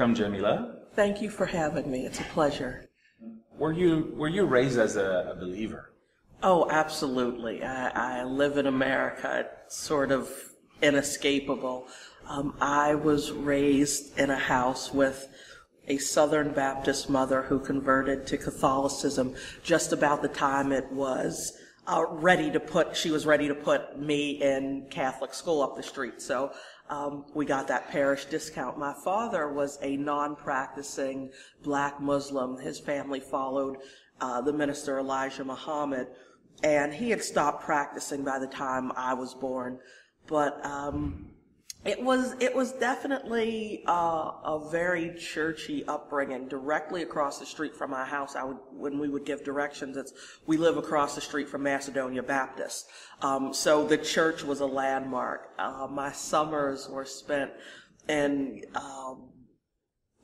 Welcome, Jamila. Thank you for having me. It's a pleasure. Were you were you raised as a, a believer? Oh, absolutely. I, I, live in America. It's sort of inescapable. Um, I was raised in a house with a Southern Baptist mother who converted to Catholicism just about the time it was uh, ready to put, she was ready to put me in Catholic school up the street. So um, we got that parish discount. My father was a non-practicing black Muslim. His family followed uh, the minister Elijah Muhammad, and he had stopped practicing by the time I was born. But um, it was it was definitely uh, a very churchy upbringing. Directly across the street from my house, I would when we would give directions. It's we live across the street from Macedonia Baptist, um, so the church was a landmark. Uh, my summers were spent in um,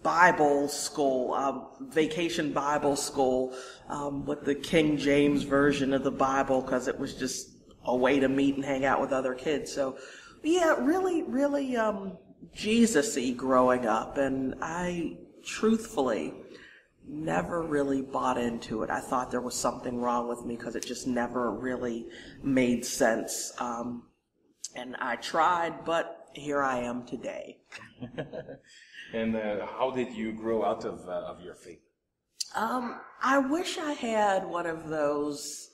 Bible school, um, vacation Bible school um, with the King James version of the Bible because it was just a way to meet and hang out with other kids. So yeah, really, really um, Jesus-y growing up, and I truthfully never really bought into it. I thought there was something wrong with me because it just never really made sense. Um, and I tried, but here I am today. and uh, how did you grow out of, uh, of your faith? Um, I wish I had one of those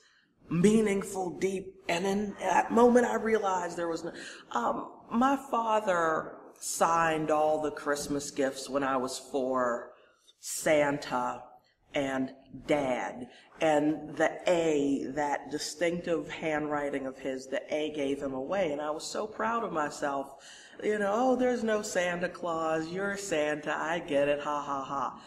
meaningful, deep. And in that moment, I realized there was no. Um, my father signed all the Christmas gifts when I was four Santa and Dad. And the A, that distinctive handwriting of his, the A gave him away. And I was so proud of myself. You know, oh, there's no Santa Claus. You're Santa. I get it. Ha ha ha.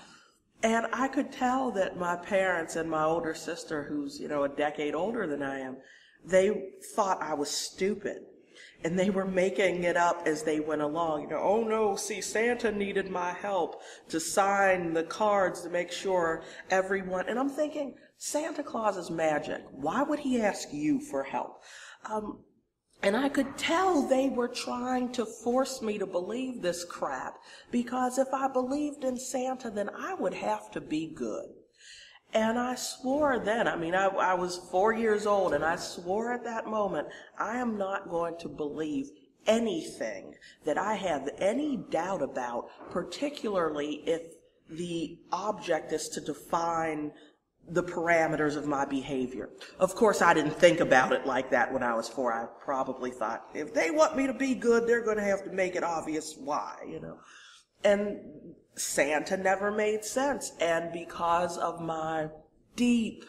And I could tell that my parents and my older sister, who's, you know, a decade older than I am, they thought I was stupid. And they were making it up as they went along. You know, oh no, see, Santa needed my help to sign the cards to make sure everyone. And I'm thinking, Santa Claus is magic. Why would he ask you for help? Um, and I could tell they were trying to force me to believe this crap because if I believed in Santa, then I would have to be good. And I swore then, I mean, I, I was four years old and I swore at that moment, I am not going to believe anything that I have any doubt about, particularly if the object is to define the parameters of my behavior. Of course, I didn't think about it like that when I was four. I probably thought, if they want me to be good, they're going to have to make it obvious why, you know. And Santa never made sense. And because of my deep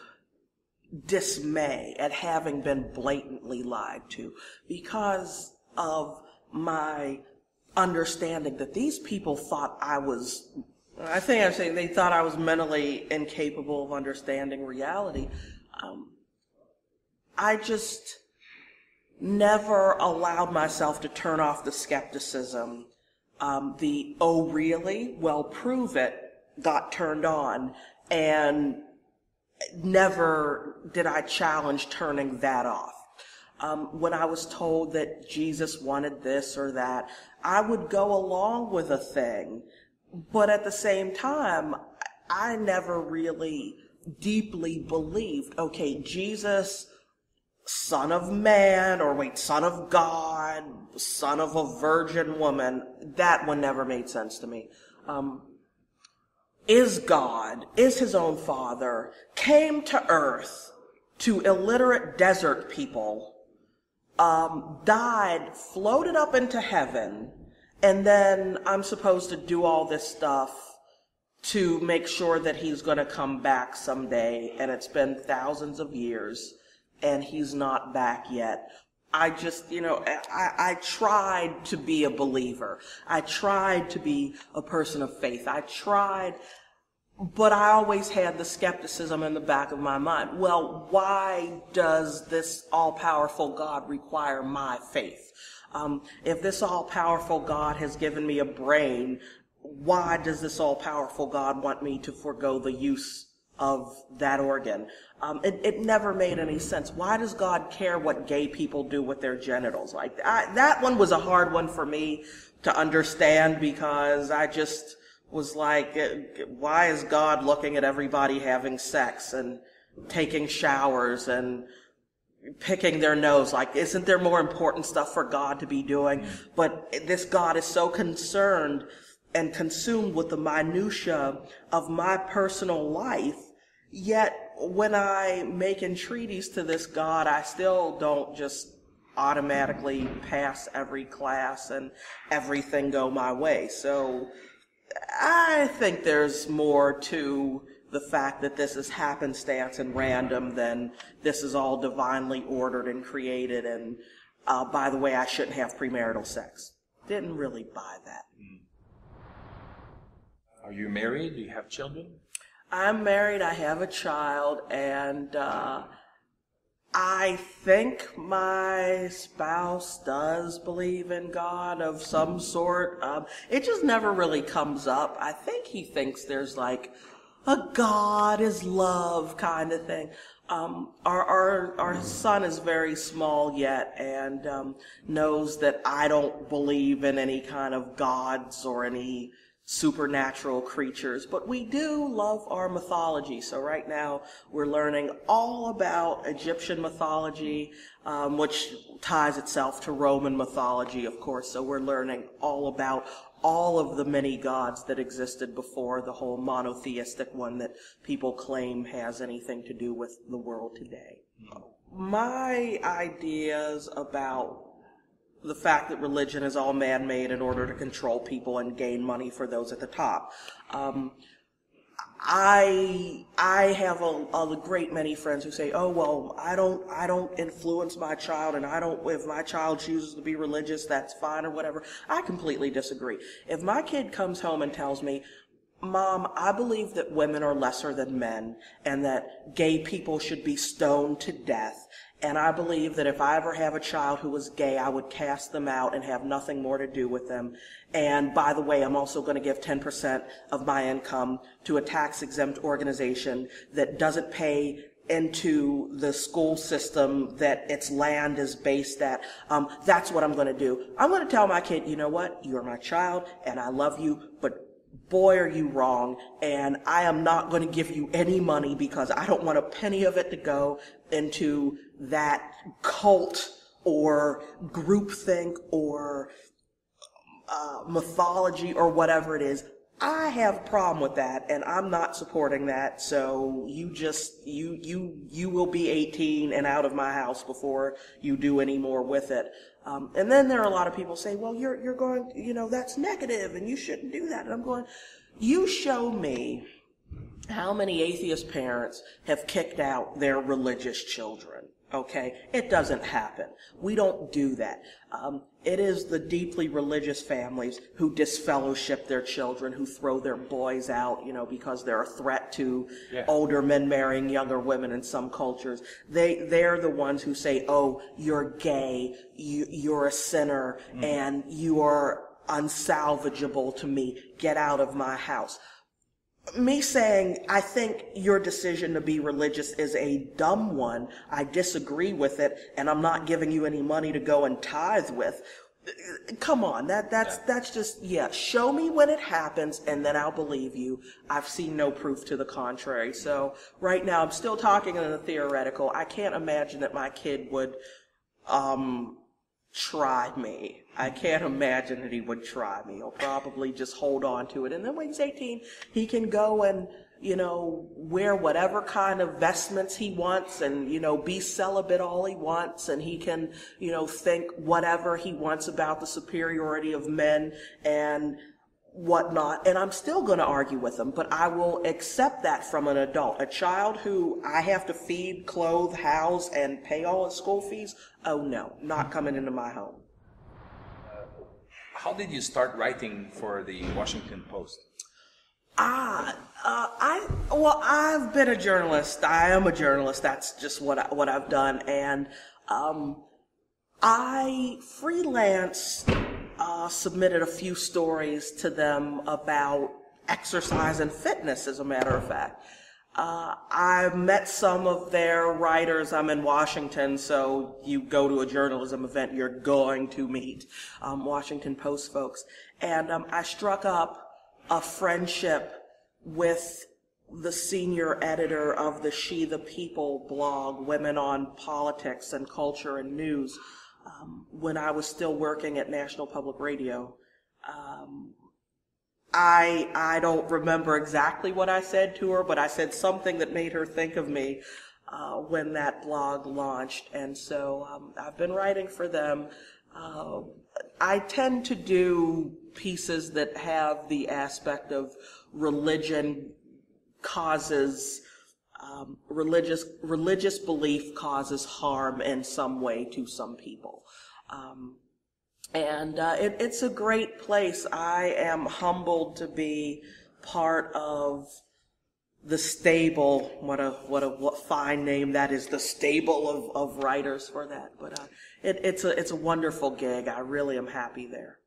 dismay at having been blatantly lied to, because of my understanding that these people thought I was I think I'm saying they thought I was mentally incapable of understanding reality. Um, I just never allowed myself to turn off the skepticism. Um, the oh really? Well, prove it got turned on, and never did I challenge turning that off. Um, when I was told that Jesus wanted this or that, I would go along with a thing but at the same time, I never really deeply believed, okay, Jesus, son of man, or wait, son of God, son of a virgin woman, that one never made sense to me. Um, is God, is his own father, came to earth to illiterate desert people, um, died, floated up into heaven, and then I'm supposed to do all this stuff to make sure that he's going to come back someday. And it's been thousands of years and he's not back yet. I just, you know, I, I tried to be a believer. I tried to be a person of faith. I tried, but I always had the skepticism in the back of my mind. Well, why does this all powerful God require my faith? Um, if this all powerful God has given me a brain, why does this all powerful God want me to forego the use of that organ? Um, it, it, never made any sense. Why does God care what gay people do with their genitals? Like I, that one was a hard one for me to understand because I just was like, uh, why is God looking at everybody having sex and taking showers and picking their nose? Like, isn't there more important stuff for God to be doing? Mm. But this God is so concerned and consumed with the minutia of my personal life. Yet when I make entreaties to this God, I still don't just automatically pass every class and everything go my way. So I think there's more to the fact that this is happenstance and random than this is all divinely ordered and created. And uh, by the way, I shouldn't have premarital sex. Didn't really buy that. Are you married? Do you have children? I'm married. I have a child, and uh, I think my spouse does believe in God of some sort. Um, it just never really comes up. I think he thinks there's like a God is love kind of thing. Um, our, our, our son is very small yet and um, knows that I don't believe in any kind of gods or any supernatural creatures, but we do love our mythology. So right now we're learning all about Egyptian mythology, um, which ties itself to Roman mythology, of course. So we're learning all about all of the many gods that existed before the whole monotheistic one that people claim has anything to do with the world today. My ideas about the fact that religion is all man-made in order to control people and gain money for those at the top. Um, I I have a, a great many friends who say, "Oh well, I don't I don't influence my child, and I don't if my child chooses to be religious, that's fine or whatever." I completely disagree. If my kid comes home and tells me, Mom, I believe that women are lesser than men and that gay people should be stoned to death and I believe that if I ever have a child who was gay, I would cast them out and have nothing more to do with them. And by the way, I'm also going to give 10% of my income to a tax exempt organization that doesn't pay into the school system that its land is based at. Um, that's what I'm going to do. I'm going to tell my kid, you know what? You're my child and I love you, but boy, are you wrong. And I am not going to give you any money because I don't want a penny of it to go into that cult or groupthink or uh, mythology or whatever it is. I have a problem with that, and I'm not supporting that. So you just you you you will be 18 and out of my house before you do any more with it. Um, and then there are a lot of people say, well, you're you're going, you know, that's negative, and you shouldn't do that. And I'm going, you show me how many atheist parents have kicked out their religious children. Okay, it doesn't happen. We don't do that. Um, it is the deeply religious families who disfellowship their children, who throw their boys out, you know, because they're a threat to Yeah. older men marrying younger women in some cultures. They they're the ones who say, "Oh, you're gay, you, you're a sinner, and you are unsalvageable to me. Get out of my house." Me saying I think your decision to be religious is a dumb one. I disagree with it, and I'm not giving you any money to go and tithe with. Come on, that that's that's just yeah. Show me when it happens, and then I'll believe you. I've seen no proof to the contrary. So right now, I'm still talking in the theoretical. I can't imagine that my kid would um try me. I can't imagine that he would try me. He'll probably just hold on to it. And then when he's 18, he can go and, you know, wear whatever kind of vestments he wants and, you know, be celibate all he wants. And he can, you know, think whatever he wants about the superiority of men and whatnot. And I'm still going to argue with them, but I will accept that from an adult. A child who I have to feed, clothe, house, and pay all his school fees, oh no, not coming into my home. How did you start writing for the Washington Post? Ah, uh, I well, I've been a journalist. I am a journalist. That's just what I, what I've done, and um, I freelance uh, submitted a few stories to them about exercise and fitness. As a matter of fact, uh, I met some of their writers. I'm in Washington, so you go to a journalism event, you're going to meet um, Washington Post folks, and um, I struck up a friendship with the senior editor of the She the People blog, Women on Politics and Culture and News, um, when I was still working at National Public Radio. Um, I I don't remember exactly what I said to her, but I said something that made her think of me uh, when that blog launched, and so um, I've been writing for them. Uh, I tend to do pieces that have the aspect of religion causes um, religious religious belief causes harm in some way to some people. Um, and uh, it, it's a great place. I am humbled to be part of the stable. What a what a what fine name that is. The stable of, of writers for that. But uh, it, it's a it's a wonderful gig. I really am happy there.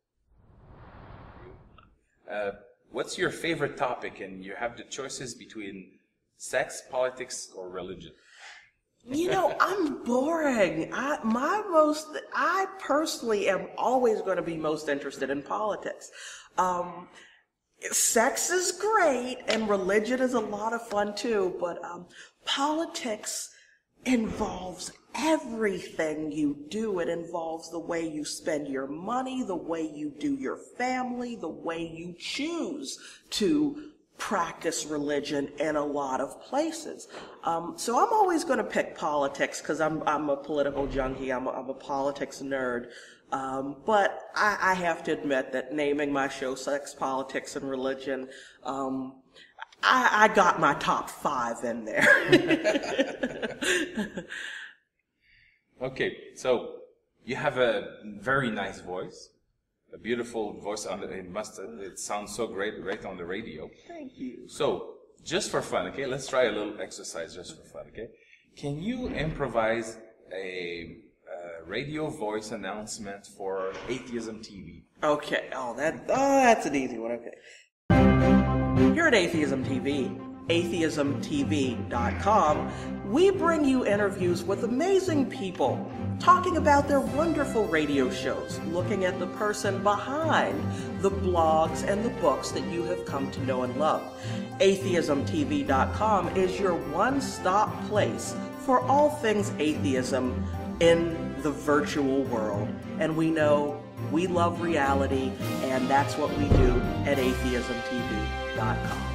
Uh, what's your favorite topic? And you have the choices between sex, politics, or religion. You know, I'm boring. I, my most, I personally am always going to be most interested in politics. Um, sex is great and religion is a lot of fun too, but um, politics involves everything you do. It involves the way you spend your money, the way you do your family, the way you choose to practice religion in a lot of places. Um, so I'm always going to pick politics because I'm, I'm a political junkie. I'm a, I'm a politics nerd. Um, but I, I, have to admit that naming my show Sex, Politics, and Religion, um, I, I, got my top five in there. okay, so you have a very nice voice a beautiful voice on the, it must it sounds so great right on the radio. Thank you. So just for fun okay let's try a little exercise just for fun okay? Can you improvise a, a radio voice announcement for atheism tv okay oh that oh that's an easy one okay. Here at atheism tv atheismtv.com, we bring you interviews with amazing people talking about their wonderful radio shows, looking at the person behind the blogs and the books that you have come to know and love. Atheismtv.com is your one stop place for all things atheism in the virtual world. And we know we love reality, and that's what we do at atheismtv.com.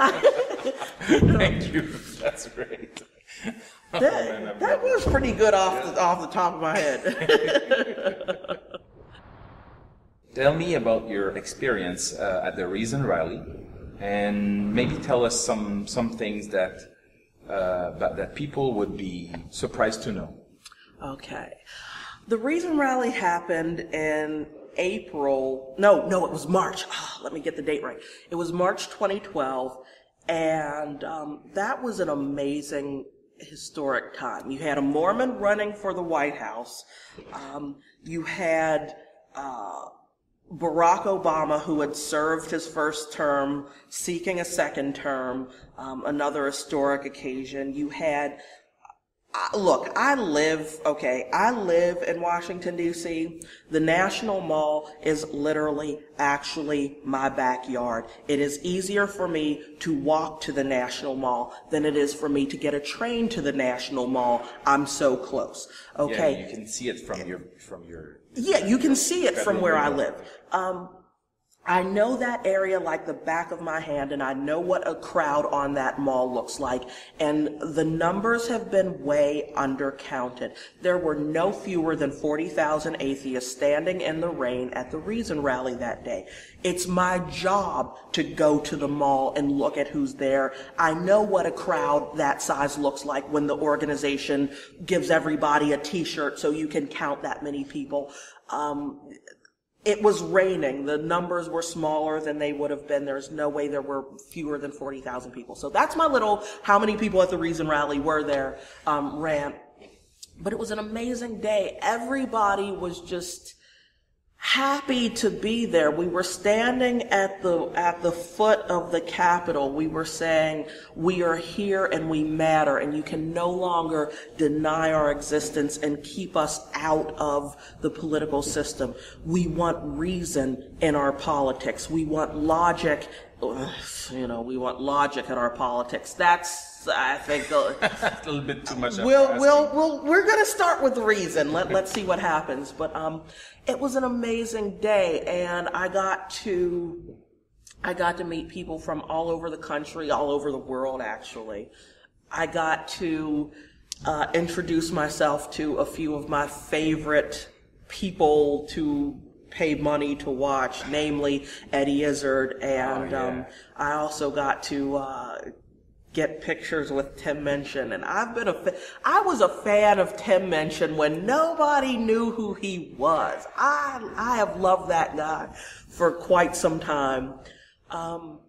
Thank you. That's great. That, oh, that was pretty good off the, off the top of my head. Tell me about your experience uh, at the Reason Rally, and maybe tell us some some things that uh, that people would be surprised to know. Okay, the Reason Rally happened in April. No, no, it was March. Oh, let me get the date right. It was March 2012, and um, that was an amazing historic time. You had a Mormon running for the White House. Um, you had uh, Barack Obama, who had served his first term, seeking a second term, um, another historic occasion. You had look, I live, okay, I live in Washington, D.C. The National Mall is literally actually my backyard. It is easier for me to walk to the National Mall than it is for me to get a train to the National Mall. I'm so close. Okay. Yeah, you can see it from your, from your. Yeah, you can see it from where I live. Um, I know that area like the back of my hand, and I know what a crowd on that mall looks like. And the numbers have been way undercounted. There were no fewer than 40,000 atheists standing in the rain at the Reason rally that day. It's my job to go to the mall and look at who's there. I know what a crowd that size looks like when the organization gives everybody a t-shirt so you can count that many people. Um, it was raining. The numbers were smaller than they would have been. There's no way there were fewer than 40,000 people. So that's my little how many people at the Reason Rally were there um, rant. But it was an amazing day. Everybody was just happy to be there. We were standing at the at the foot of the Capitol. We were saying, "We are here and we matter, and you can no longer deny our existence and keep us out of the political system. We want reason in our politics. We want logic. You know, we want logic in our politics. That's I think a little bit too much. We'll, we'll, we'll, we're going to start with reason. Let, let's see what happens. But um, it was an amazing day, and I got to I got to meet people from all over the country, all over the world, actually. I got to uh, introduce myself to a few of my favorite people to pay money to watch, namely Eddie Izzard, and oh, yeah. um, I also got to uh, get pictures with Tim Minchin. And I've been a, fa- I was a fan of Tim Minchin when nobody knew who he was. I, I have loved that guy for quite some time. Um,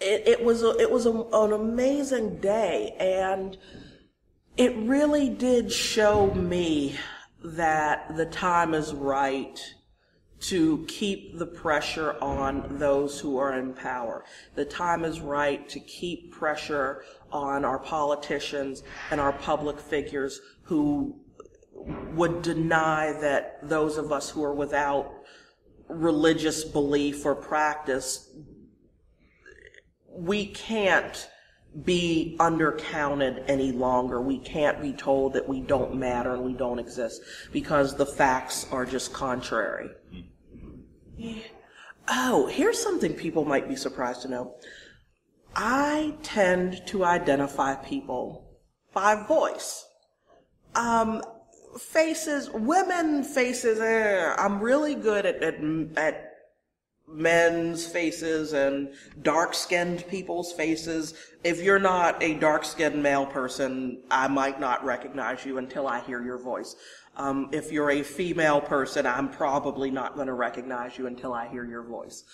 it, it was a, it was a, an amazing day and it really did show me that the time is right to keep the pressure on those who are in power. The time is right to keep pressure on our politicians and our public figures who would deny that those of us who are without religious belief or practice, we can't be undercounted any longer. We can't be told that we don't matter and we don't exist because the facts are just contrary. Hmm. Oh, here's something people might be surprised to know. I tend to identify people by voice. Um, faces, women faces, eh, I'm really good at, at, at men's faces and dark skinned people's faces. If you're not a dark skinned male person, I might not recognize you until I hear your voice. Um, if you're a female person, I'm probably not going to recognize you until I hear your voice.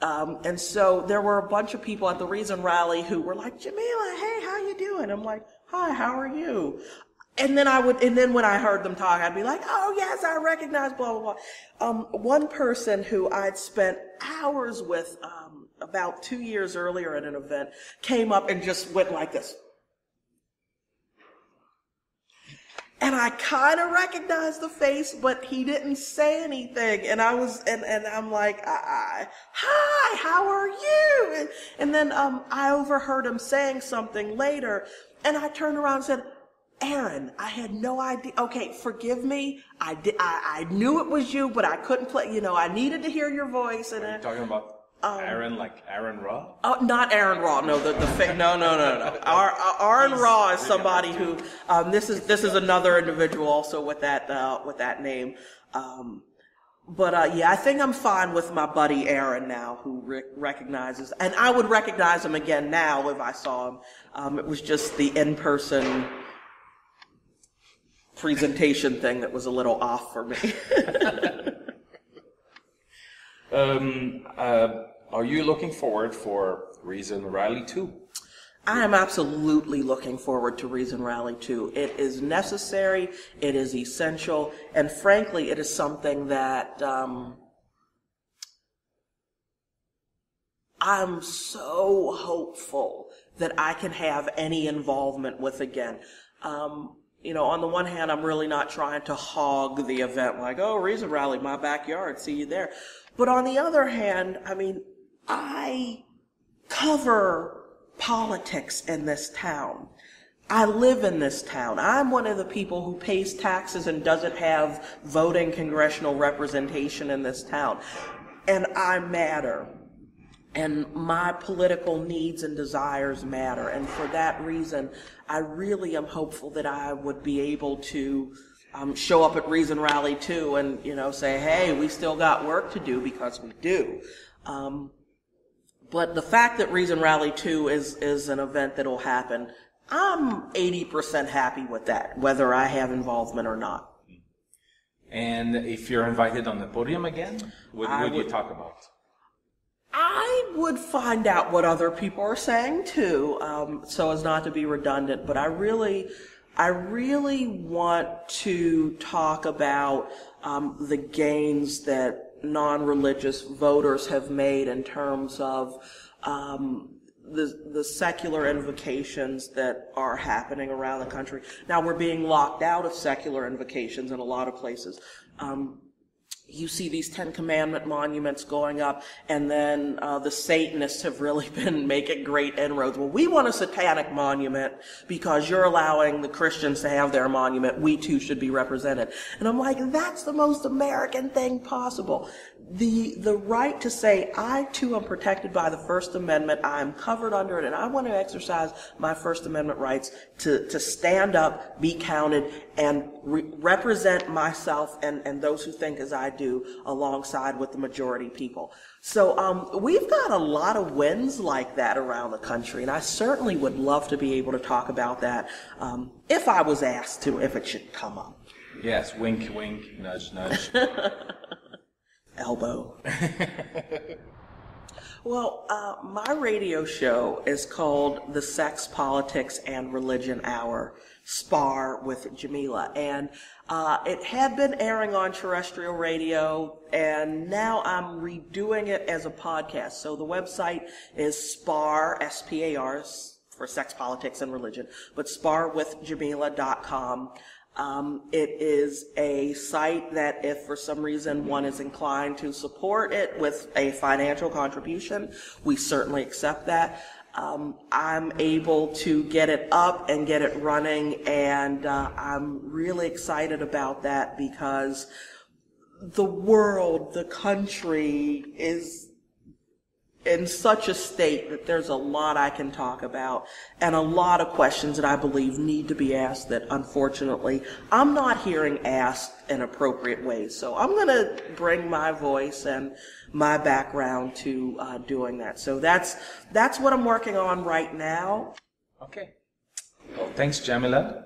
Um, and so there were a bunch of people at the Reason Rally who were like, Jamila, hey, how you doing? I'm like, hi, how are you? And then I would, and then when I heard them talk, I'd be like, oh yes, I recognize blah, blah, blah. Um, one person who I'd spent hours with, um, about two years earlier at an event came up and just went like this. And I kind of recognized the face, but he didn't say anything. And I was, and, and I'm like, I, I, hi, how are you? And, and then, um, I overheard him saying something later and I turned around and said, Aaron, I had no idea. Okay, forgive me. I did, I, I knew it was you, but I couldn't play, you know, I needed to hear your voice. And talking about um, Aaron, like Aron Ra? Oh, not Aron Ra. No, the the fa- no, no, no, no. Our, Aron Ra is somebody who. Um, this is this is another individual also with that uh, with that name. Um, but uh, yeah, I think I'm fine with my buddy Aaron now, who re- recognizes, and I would recognize him again now if I saw him. Um, it was just the in-person presentation thing that was a little off for me. um, uh, are you looking forward for Reason Rally 2? I am absolutely looking forward to Reason Rally 2. It is necessary, it is essential, and frankly, it is something that um, I'm so hopeful that I can have any involvement with again. Um, you know, on the one hand, I'm really not trying to hog the event like, oh, Reason Rally, my backyard, see you there. But on the other hand, I mean, I cover politics in this town. I live in this town. I'm one of the people who pays taxes and doesn't have voting congressional representation in this town. And I matter and my political needs and desires matter. And for that reason, I really am hopeful that I would be able to um, show up at Reason Rally 2 and, you know, say, hey, we still got work to do because we do. Um, but the fact that Reason Rally 2 is, is an event that will happen, I'm 80% happy with that, whether I have involvement or not. And if you're invited on the podium again, what would you talk about? I would find out what other people are saying too, um, so as not to be redundant. But I really, I really want to talk about um, the gains that non-religious voters have made in terms of um, the, the secular invocations that are happening around the country. Now we're being locked out of secular invocations in a lot of places. Um, you see these Ten Commandment monuments going up, and then uh, the Satanists have really been making great inroads. Well, we want a satanic monument because you're allowing the Christians to have their monument. We too should be represented. And I'm like, that's the most American thing possible the the right to say I too am protected by the First Amendment. I am covered under it, and I want to exercise my First Amendment rights to to stand up, be counted, and re- represent myself and and those who think as I do, alongside with the majority people. So um, we've got a lot of wins like that around the country, and I certainly would love to be able to talk about that um, if I was asked to, if it should come up. Yes, wink, wink, nudge, nudge. elbow. well, uh, my radio show is called The Sex, Politics, and Religion Hour, SPAR with Jamila. And uh, it had been airing on terrestrial radio, and now I'm redoing it as a podcast. So the website is SPAR, S-P-A-R, for sex, politics, and religion, but sparwithjamila.com. Um, it is a site that if for some reason one is inclined to support it with a financial contribution, we certainly accept that. Um, I'm able to get it up and get it running, and uh, I'm really excited about that because the world, the country is in such a state that there's a lot I can talk about and a lot of questions that I believe need to be asked that unfortunately I'm not hearing asked in appropriate ways. So I'm going to bring my voice and my background to uh, doing that. So that's that's what I'm working on right now. Okay. Thanks, Jamila.